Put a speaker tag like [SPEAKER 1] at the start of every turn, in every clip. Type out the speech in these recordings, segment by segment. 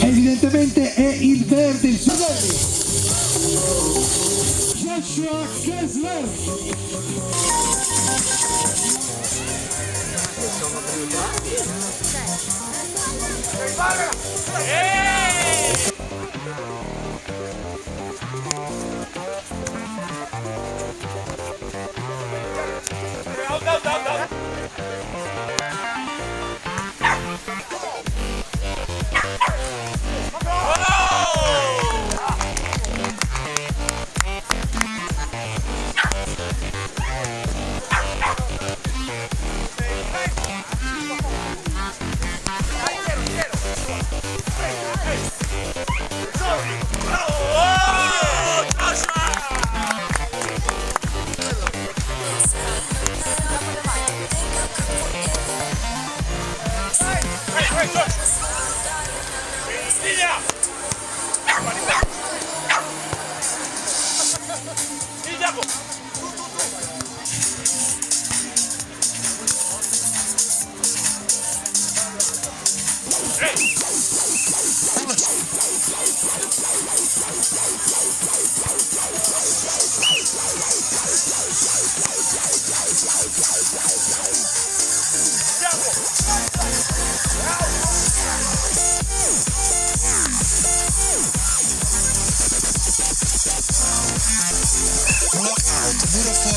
[SPEAKER 1] Evidentemente è il verde il suo.
[SPEAKER 2] Joshua Kessler.
[SPEAKER 3] Knockout, ず
[SPEAKER 4] れ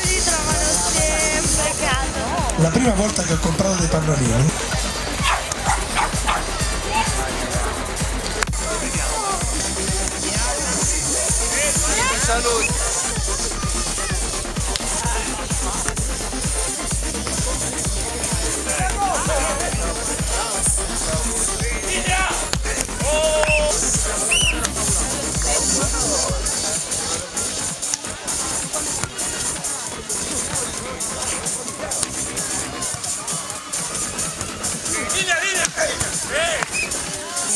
[SPEAKER 4] spiegazioni trovano sempre caso.
[SPEAKER 3] La prima volta che ho comprato dei pannolini.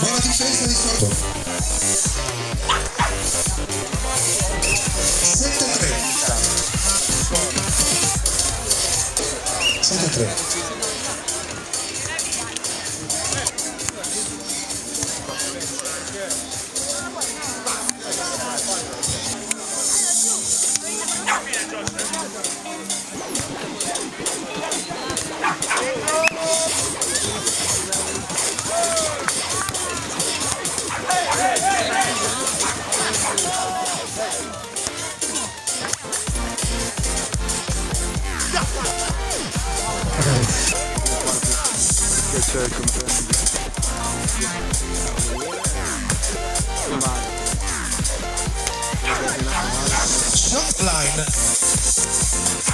[SPEAKER 3] Bora
[SPEAKER 5] de
[SPEAKER 3] festa de salto. Ponto Shotline.